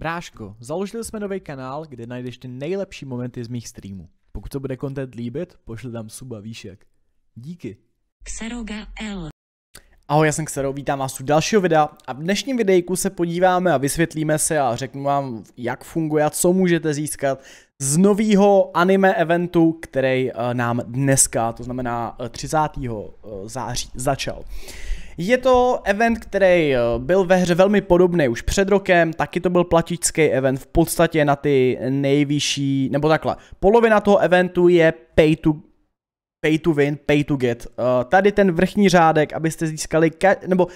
Bráško, založili jsme nový kanál, kde najdeš ty nejlepší momenty z mých streamů. Pokud se bude content líbit, pošli tam suba, víš jak. Díky. Xeroga L. Ahoj, já jsem Xero, vítám vás u dalšího videa a v dnešním videjku se podíváme a vysvětlíme se a řeknu vám, jak funguje a co můžete získat z nového anime eventu, který uh, nám dneska, to znamená uh, 30. Uh, září, začal. Je to event, který byl ve hře velmi podobný už před rokem, taky to byl platičský event v podstatě na ty nejvyšší, nebo takhle, polovina toho eventu je pay to, pay to win, pay to get. Uh, tady ten vrchní řádek, abyste získali, ka- nebo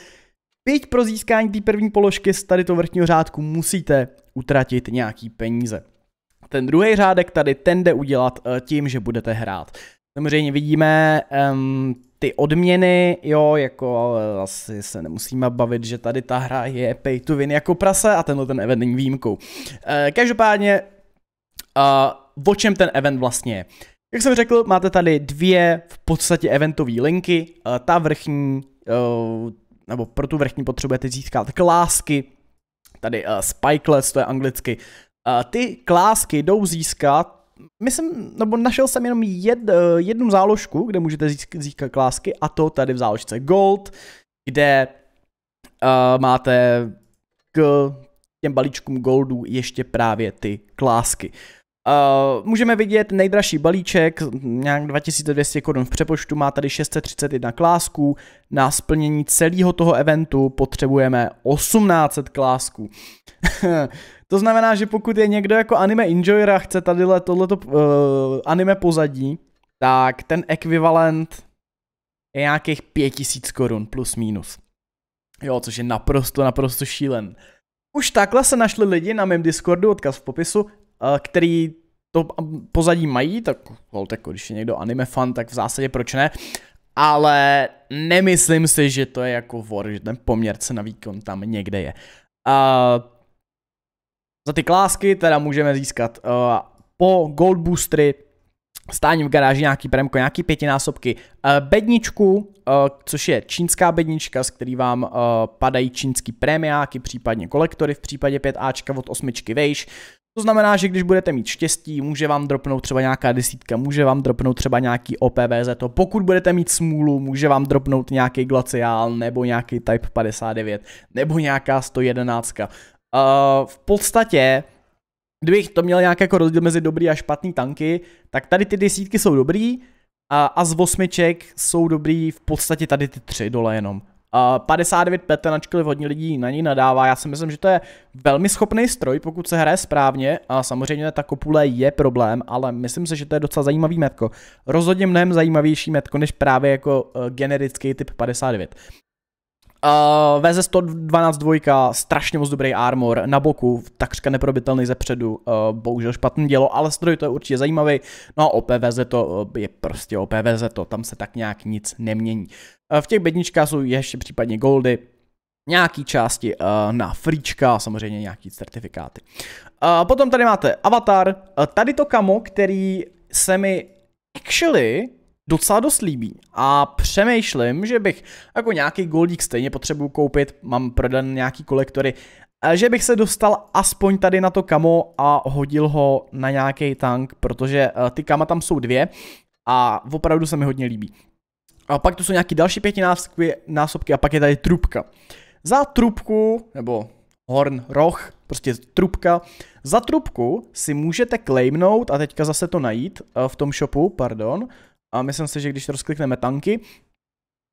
byť pro získání té první položky z tady toho vrchního řádku musíte utratit nějaký peníze. Ten druhý řádek tady ten jde udělat uh, tím, že budete hrát. Samozřejmě vidíme um, ty odměny, jo, jako asi se nemusíme bavit, že tady ta hra je pay to win jako prase a tenhle ten event není výjimkou. Uh, každopádně, uh, o čem ten event vlastně je? Jak jsem řekl, máte tady dvě v podstatě eventové linky. Uh, ta vrchní, uh, nebo pro tu vrchní potřebujete získat klásky, tady uh, spikelets, to je anglicky. Ty klásky jdou získat myslím, nebo našel jsem jenom jed, jednu záložku, kde můžete získat, klásky a to tady v záložce Gold, kde uh, máte k těm balíčkům Goldů ještě právě ty klásky. Uh, můžeme vidět nejdražší balíček, nějak 2200 korun v přepočtu, má tady 631 klásků, na splnění celého toho eventu potřebujeme 1800 klásků. to znamená, že pokud je někdo jako anime enjoyer a chce tady tohleto uh, anime pozadí, tak ten ekvivalent je nějakých 5000 korun plus minus. Jo, což je naprosto, naprosto šílen. Už takhle se našli lidi na mém Discordu, odkaz v popisu, který to pozadí mají, tak hold, jako když je někdo anime fan, tak v zásadě proč ne, ale nemyslím si, že to je jako vor, že ten poměrce na výkon tam někde je. Uh, za ty klásky teda můžeme získat uh, po Gold Boostery stání v garáži nějaký premko, nějaký pětinásobky, uh, bedničku, uh, což je čínská bednička, z který vám padají čínský prémiáky, případně kolektory v případě 5Ačka od osmičky vejš, to znamená, že když budete mít štěstí, může vám dropnout třeba nějaká desítka, může vám dropnout třeba nějaký OPVZ, to pokud budete mít smůlu, může vám dropnout nějaký glaciál nebo nějaký Type 59 nebo nějaká 111. Uh, v podstatě, kdybych to měl nějak jako rozdíl mezi dobrý a špatný tanky, tak tady ty desítky jsou dobrý a, a z osmiček jsou dobrý v podstatě tady ty tři dole jenom. Uh, 59 PT, ačkoliv hodně lidí na ní nadává, já si myslím, že to je velmi schopný stroj, pokud se hraje správně a samozřejmě ta kopule je problém, ale myslím si, že to je docela zajímavý metko. Rozhodně mnohem zajímavější metko, než právě jako uh, generický typ 59. Uh, VZ112 dvojka, strašně moc dobrý armor, na boku, takřka neprobitelný ze předu, uh, bohužel špatný dělo, ale stroj to je určitě zajímavý. No a OPVZ to uh, je prostě OPVZ to, tam se tak nějak nic nemění. Uh, v těch bedničkách jsou ještě případně goldy, nějaký části uh, na frička, samozřejmě nějaký certifikáty. Uh, potom tady máte avatar, uh, tady to kamo, který se mi actually docela dost líbí a přemýšlím, že bych jako nějaký goldík stejně potřebuju koupit, mám prodan nějaký kolektory, že bych se dostal aspoň tady na to kamo a hodil ho na nějaký tank, protože eh, ty kama tam jsou dvě a opravdu se mi hodně líbí. A pak tu jsou nějaký další pětinásobky násobky a pak je tady trubka. Za trubku, nebo horn, roh, prostě trubka. Za trubku si můžete claimnout, a teďka zase to najít eh, v tom shopu, pardon, a myslím si, že když rozklikneme tanky,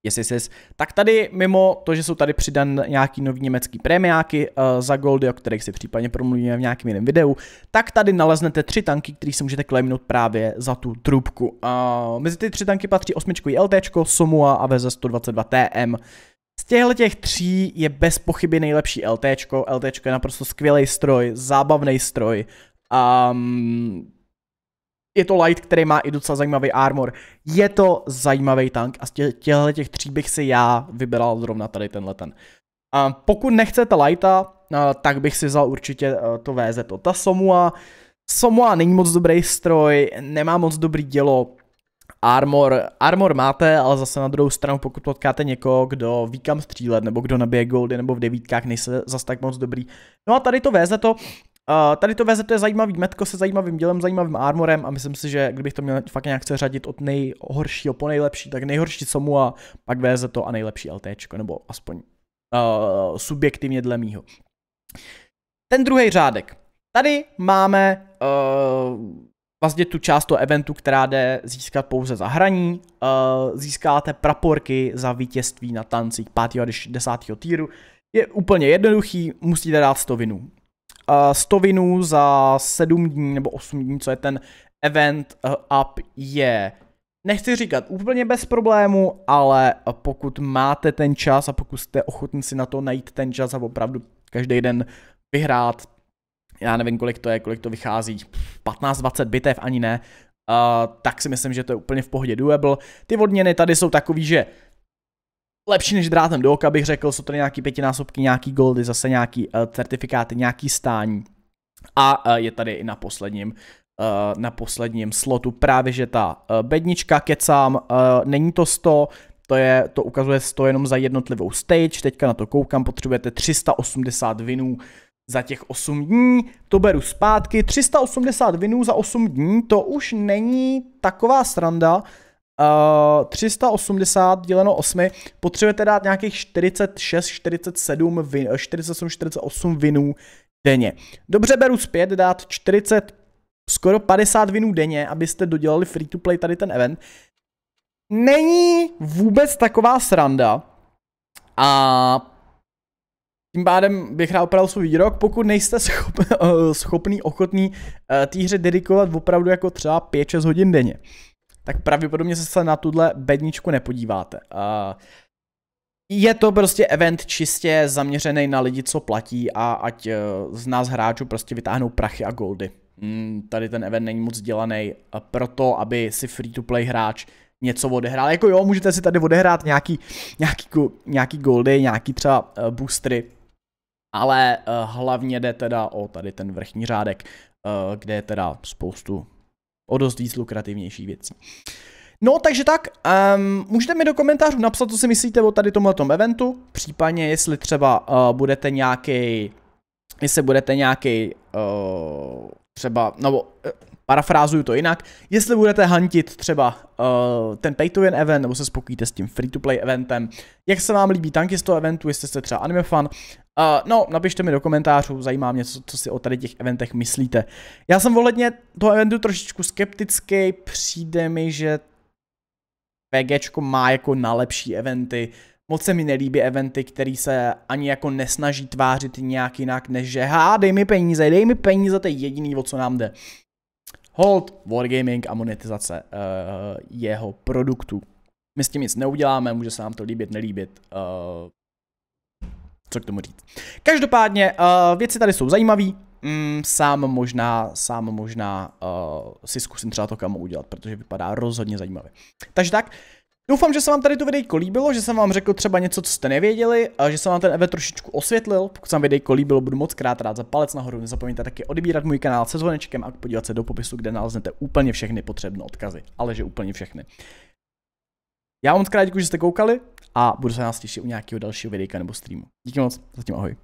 Yes, yes, yes. Tak tady mimo to, že jsou tady přidan nějaký nový německý prémiáky uh, za goldy, o kterých si případně promluvíme v nějakém jiném videu, tak tady naleznete tři tanky, které si můžete claimnout právě za tu trubku. Uh, mezi ty tři tanky patří osmičkový LT, Somua a VZ122 TM. Z těchto těch tří je bez pochyby nejlepší LT. LT je naprosto skvělý stroj, zábavný stroj. Um, je to light, který má i docela zajímavý armor. Je to zajímavý tank a z těchto těch tří bych si já vybral zrovna tady tenhle ten. A pokud nechcete lighta, tak bych si vzal určitě to VZ. Ta Somua, Somua není moc dobrý stroj, nemá moc dobrý dělo, Armor, armor máte, ale zase na druhou stranu, pokud potkáte někoho, kdo ví kam střílet, nebo kdo nabije goldy, nebo v devítkách nejse zase tak moc dobrý. No a tady to veze to, Uh, tady to veze, to je zajímavý metko se zajímavým dělem, zajímavým armorem a myslím si, že kdybych to měl fakt nějak řadit od nejhoršího po nejlepší, tak nejhorší somu a pak veze to a nejlepší LT, nebo aspoň uh, subjektivně dle mýho. Ten druhý řádek. Tady máme uh, vlastně tu část toho eventu, která jde získat pouze za hraní. Uh, získáte praporky za vítězství na tancích 5. a 10. týru. Je úplně jednoduchý, musíte dát 100 vinů. 100 vinů za 7 dní nebo 8 dní, co je ten event uh, up, je nechci říkat úplně bez problému, ale pokud máte ten čas a pokud jste ochotní si na to najít ten čas a opravdu každý den vyhrát, já nevím, kolik to je, kolik to vychází, 15-20 bitev, ani ne, uh, tak si myslím, že to je úplně v pohodě doable. Ty odměny tady jsou takový, že lepší než drátem do oka bych řekl, jsou tady nějaký pětinásobky, nějaký goldy, zase nějaký uh, certifikáty, nějaký stání. A uh, je tady i na posledním uh, na posledním slotu právě, že ta uh, bednička kecám, uh, není to 100, to, je, to ukazuje 100 jenom za jednotlivou stage, teďka na to koukám, potřebujete 380 vinů za těch 8 dní, to beru zpátky, 380 vinů za 8 dní, to už není taková sranda, Uh, 380 děleno 8, potřebujete dát nějakých 46, 47, vin, 47, 48 vinů denně. Dobře beru zpět, dát 40, skoro 50 vinů denně, abyste dodělali free to play tady ten event. Není vůbec taková sranda a tím pádem bych rád opravil svůj výrok, pokud nejste schop, schopný, ochotný eh, té hře dedikovat opravdu jako třeba 5-6 hodin denně, tak pravděpodobně se na tuhle bedničku nepodíváte. Je to prostě event čistě zaměřený na lidi, co platí a ať eh, z nás hráčů prostě vytáhnou prachy a goldy. Hmm, tady ten event není moc dělaný proto, aby si free-to-play hráč něco odehrál. Jako jo, můžete si tady odehrát nějaký, nějaký, nějaký goldy, nějaký třeba uh, boostery, ale uh, hlavně jde teda o tady ten vrchní řádek, uh, kde je teda spoustu o dost víc lukrativnější věcí. No, takže tak, um, můžete mi do komentářů napsat, co si myslíte o tady tomhle eventu, případně jestli třeba uh, budete nějaký, jestli budete nějaký uh, třeba, nebo uh, parafrázuju to jinak, jestli budete hantit třeba uh, ten pay to win event, nebo se spokojíte s tím free to play eventem, jak se vám líbí tanky z toho eventu, jestli jste třeba anime fan, uh, no, napište mi do komentářů, zajímá mě, co, co si o tady těch eventech myslíte. Já jsem ohledně toho eventu trošičku skeptický, přijde mi, že PGčko má jako na lepší eventy, Moc se mi nelíbí eventy, který se ani jako nesnaží tvářit nějak jinak, než že ha, dej mi peníze, dej mi peníze, to je jediný, o co nám jde. Hold, Wargaming a monetizace uh, jeho produktů. My s tím nic neuděláme, může se nám to líbit, nelíbit. Uh, co k tomu říct. Každopádně, uh, věci tady jsou zajímavé. Mm, sám možná, sám možná uh, si zkusím třeba to kamo udělat, protože vypadá rozhodně zajímavě. Takže tak, Doufám, že se vám tady to videjko líbilo, že jsem vám řekl třeba něco, co jste nevěděli, a že jsem vám ten event trošičku osvětlil. Pokud se vám videjko líbilo, budu moc krát rád za palec nahoru. Nezapomeňte taky odebírat můj kanál se zvonečkem a podívat se do popisu, kde naleznete úplně všechny potřebné odkazy. Ale že úplně všechny. Já vám moc krát děkuji, že jste koukali a budu se nás těšit u nějakého dalšího videjka nebo streamu. Díky moc, zatím ahoj.